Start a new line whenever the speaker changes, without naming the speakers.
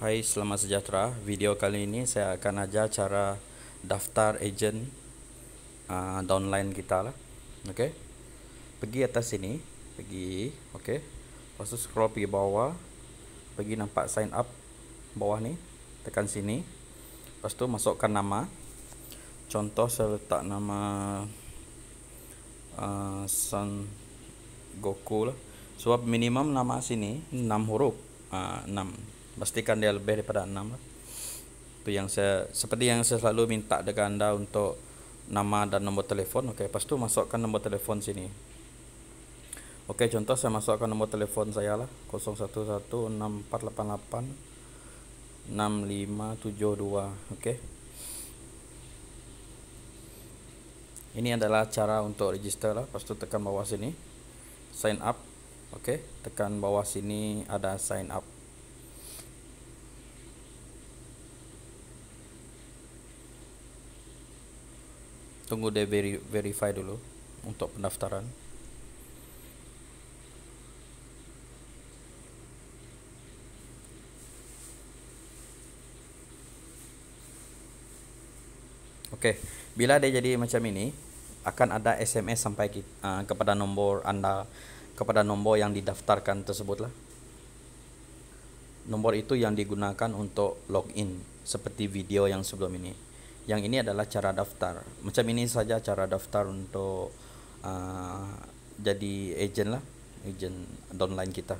Hai, selamat sejahtera. Video kali ini saya akan ajar cara daftar agent uh, downline kita lah. Okey. Pergi atas sini, pergi, okey. Lepas tu scroll pergi bawah. Pergi nampak sign up bawah ni. Tekan sini. Lepas tu masukkan nama. Contoh saya letak nama uh, Sun Goku lah. Sebab minimum nama sini 6 huruf. Uh, 6 pastikan dia lebih daripada 6 lah. Itu yang saya seperti yang saya selalu minta dengan anda untuk nama dan nombor telefon. Okey, lepas tu masukkan nombor telefon sini. Okey, contoh saya masukkan nombor telefon saya lah 0116488652. Okey. Ini adalah cara untuk register lah. Lepas tu tekan bawah sini. Sign up. Okey, tekan bawah sini ada sign up. Tunggu dia veri verify dulu untuk pendaftaran Okey, bila dia jadi macam ini, akan ada SMS sampai uh, kepada nombor anda kepada nombor yang didaftarkan tersebutlah. Nombor itu yang digunakan untuk login seperti video yang sebelum ini yang ini adalah cara daftar. Macam ini saja cara daftar untuk uh, jadi agent lah agent downline kita